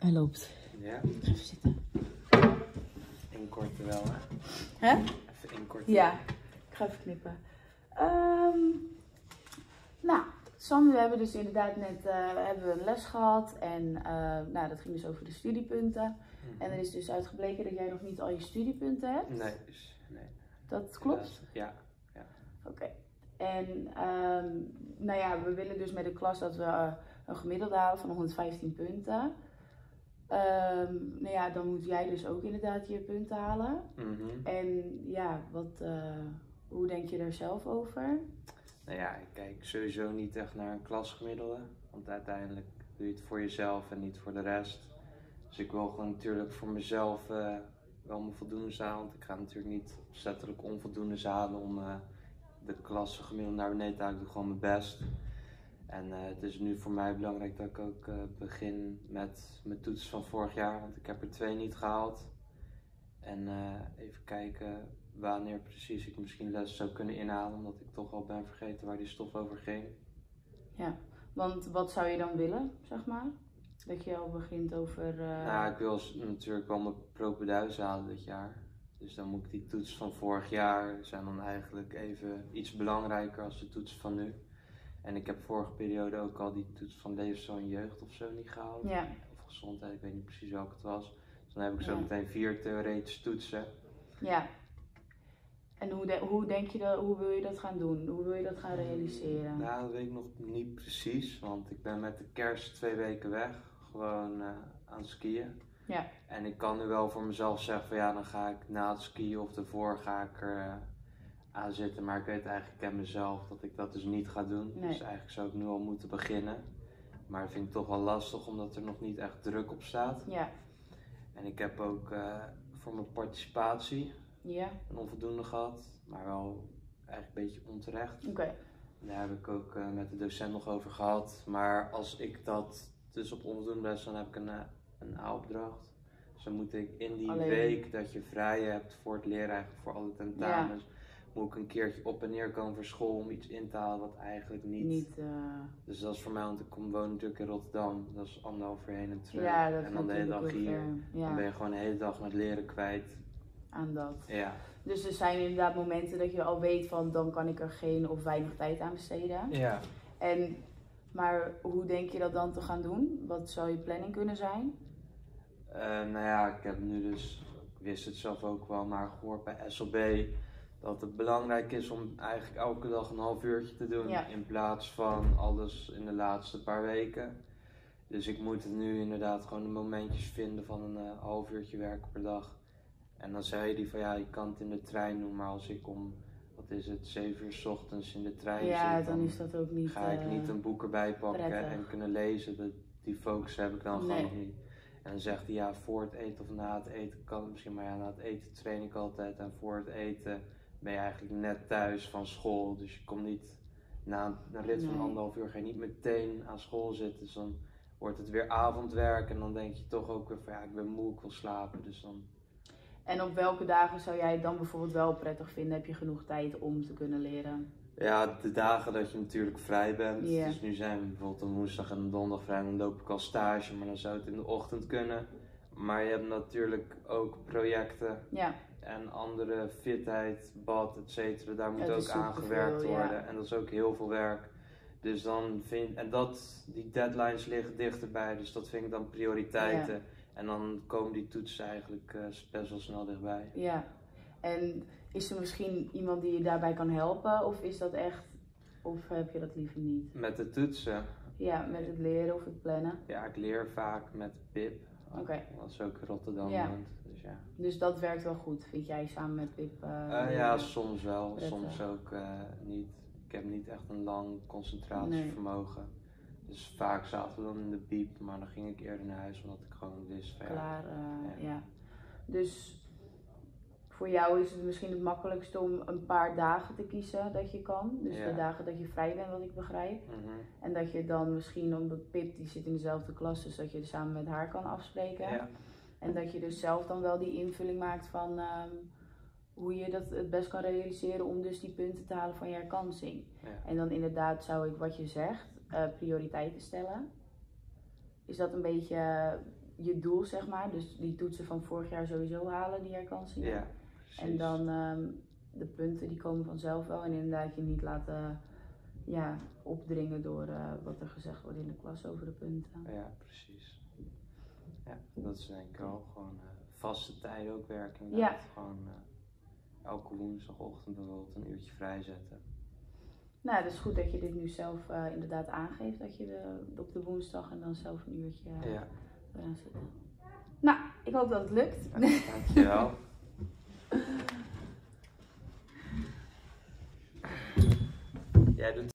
Hij loopt. Ja, Even zitten. inkorten wel hè. Hè? Even inkorten. Ja, ik ga even knippen. Ehm, nou, Sam, we hebben dus inderdaad net eh, hebben we een les gehad. En eh, nou, dat ging dus over de studiepunten. Mhm. En er is dus uitgebleken dat jij nog niet al je studiepunten hebt. Nee, dus, nee. Dat klopt? Ja. Oké. En ehm, nou ja, we willen dus met de klas dat we eh, een gemiddelde halen van 115 punten. Ehm, nou ja, dan moet jij dus ook inderdaad je punten halen. Mhm. En ja, wat, eh, hoe denk je daar zelf over? Nou ja, ik kijk sowieso niet echt naar een klasgemiddelde. Want uiteindelijk doe je het voor jezelf en niet voor de rest. Dus ik wil gewoon natuurlijk voor mezelf eh, wel mijn voldoende halen. Want ik ga natuurlijk niet opzettelijk onvoldoende halen om eh, de klassengemiddelde naar beneden te halen. Ik doe gewoon mijn best. En eh, het is nu voor mij belangrijk dat ik ook eh, begin met mijn toets van vorig jaar. Want ik heb er twee niet gehaald. En eh, even kijken wanneer precies ik misschien les zou kunnen inhalen, omdat ik toch al ben vergeten waar die stof over ging. Want wat zou je dan willen, zeg maar? Dat je al begint over. Nou, ik wil natuurlijk wel mijn propeduis halen dit jaar. Dus dan moet ik die toets van vorig jaar zijn dan eigenlijk even iets belangrijker als de toets van nu. En ik heb vorige periode ook al die toets van levensstijl en jeugd of zo niet gehaald. Ja, Of gezondheid, ik weet niet precies welke het was. Dus dan heb ik zo Ja. meteen vier theoretische toetsen. ja. En hoe, de- hoe denk je dat, hoe wil je dat gaan doen? Hoe wil je dat gaan realiseren? Nou, dat weet ik nog niet precies, want ik ben met de kerst twee weken weg, gewoon eh, aan het skiën. Ja. En ik kan nu wel voor mezelf zeggen van ja, dan ga ik na het skiën of ervoor ga ik er eh, aan zitten. Maar ik weet eigenlijk aan mezelf dat ik dat dus niet ga doen. Nee. Dus eigenlijk zou ik nu al moeten beginnen. Maar dat vind ik toch wel lastig omdat er nog niet echt druk op staat. Ja, En ik heb ook eh, voor mijn participatie ja, een onvoldoende gehad, maar wel eigenlijk een beetje onterecht. oké. Daar heb ik ook eh, met de docent nog over gehad. Maar als ik dat dus op onvoldoende les, dan heb ik een, eh, een A-opdracht. Dus dan moet ik in die Alleen. week dat je vrij hebt voor het leren, eigenlijk voor alle tentamens, moet ik een keertje op en neer komen voor school om iets in te halen wat eigenlijk niet. Niet. eh, Dus dat is voor mij, want ik kom woon natuurlijk in Rotterdam. Dat is anderhalf uur heen en terug. ja, dat en dan de hele dag hier. Dan ben je gewoon de hele dag met leren kwijt. aan dat. Ja. Dus er zijn inderdaad momenten dat je al weet van dan kan ik er geen of weinig tijd aan besteden. Ja. En, maar hoe denk je dat dan te gaan doen? Wat zou je planning kunnen zijn? Eh, nou ja, ik heb nu dus, ik wist het zelf ook wel, maar gehoord bij SLB dat het belangrijk is om eigenlijk elke dag een half uurtje te doen Ja. in plaats van alles in de laatste paar weken. Dus ik moet nu inderdaad gewoon de momentjes vinden van een eh, half uurtje werken per dag. En dan zei die van ja, je kan het in de trein doen, maar als ik om, wat is het, 7 uur 's ochtends in de trein ja, zit, dan is dat ook niet. ga ik eh, niet een boek erbij pakken prettig. en kunnen lezen. Dat, die focus heb ik dan Nee. gewoon nog niet. En dan zegt hij ja, voor het eten of na het eten kan het misschien, maar ja, na het eten train ik altijd. En voor het eten ben je eigenlijk net thuis van school. Dus je komt niet na een rit van Nee. anderhalf uur, ga je niet meteen aan school zitten. Dus dan wordt het weer avondwerk en dan denk je toch ook weer van ja, ik ben moe, ik wil slapen. Dus dan En op welke dagen zou jij het dan bijvoorbeeld wel prettig vinden? Heb je genoeg tijd om te kunnen leren? Ja, de dagen dat je natuurlijk vrij bent. Dus nu zijn we bijvoorbeeld een woensdag en een donderdag vrij. Dan loop ik al stage, maar dan zou het in de ochtend kunnen. Maar je hebt natuurlijk ook projecten Ja, en andere fitheid, bad, et cetera. Daar moet ook aan gewerkt worden. En dat is ook heel veel werk. Dus dan vind en dat, die deadlines liggen dichterbij. Dus dat vind ik dan prioriteiten. En dan komen die toetsen eigenlijk eh, best wel snel dichtbij. ja. En is er misschien iemand die je daarbij kan helpen? Of is dat echt, of heb je dat liever niet? Met de toetsen, Ja, met het leren of het plannen. ja, ik leer vaak met Pip. Oké. Dat is ook Rotterdam Ja. woont. Dus ja. Dus dat werkt wel goed, vind jij, samen met Pip? eh, Eh, ja, soms wel, soms ook eh, niet. Ik heb niet echt een lang concentratievermogen. Dus vaak zaten we dan in de biep, maar dan ging ik eerder naar huis omdat ik gewoon wist klaar. Ja. ja. Dus voor jou is het misschien het makkelijkste om een paar dagen te kiezen dat je kan. Dus Ja. de dagen dat je vrij bent, wat ik begrijp. mhm, En dat je dan misschien, omdat Pip die zit in dezelfde klas, dus dat je samen met haar kan afspreken. ja. En dat je dus zelf dan wel die invulling maakt van ehm, hoe je dat het best kan realiseren om dus die punten te halen van je herkansing. Ja. En dan inderdaad zou ik wat je zegt, eh, prioriteiten stellen. Is dat een beetje je doel, zeg maar. Dus die toetsen van vorig jaar sowieso halen, die herkansingen. Ja, precies. En dan ehm, de punten die komen vanzelf wel. En inderdaad je niet laten ja, opdringen door eh, wat er gezegd wordt in de klas over de punten. Ja, precies. Ja, dat is denk ik wel gewoon eh, vaste tijden ook werken. Inderdaad. Gewoon eh, elke woensdagochtend bijvoorbeeld een uurtje vrijzetten. Nou, het is goed dat je dit nu zelf inderdaad aangeeft. Dat je de, op de woensdag en dan zelf een uurtje Ja, eraan zit. Nou, ik hoop dat het lukt. dankjewel. Jij doet